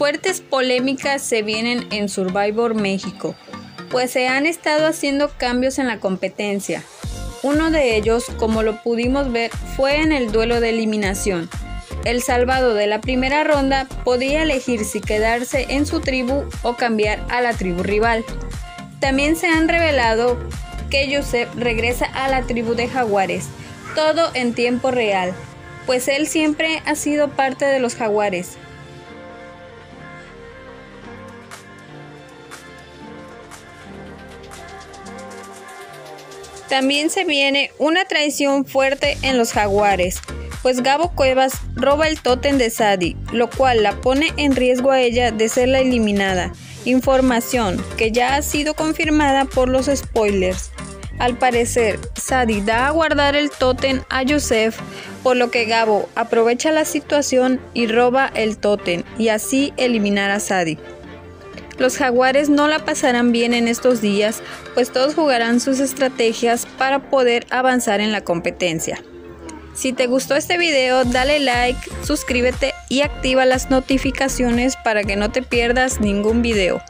Fuertes polémicas se vienen en Survivor México, pues se han estado haciendo cambios en la competencia. Uno de ellos, como lo pudimos ver, fue en el duelo de eliminación. El salvado de la primera ronda podía elegir si quedarse en su tribu o cambiar a la tribu rival. También se han revelado que Joseph regresa a la tribu de jaguares, todo en tiempo real, pues él siempre ha sido parte de los jaguares. También se viene una traición fuerte en los jaguares, pues Gabo Cuevas roba el tótem de Sadie, lo cual la pone en riesgo a ella de ser la eliminada. Información que ya ha sido confirmada por los spoilers. Al parecer, Sadie da a guardar el tótem a Joseph, por lo que Gabo aprovecha la situación y roba el tótem y así eliminar a Sadie. Los jaguares no la pasarán bien en estos días, pues todos jugarán sus estrategias para poder avanzar en la competencia. Si te gustó este video, dale like, suscríbete y activa las notificaciones para que no te pierdas ningún video.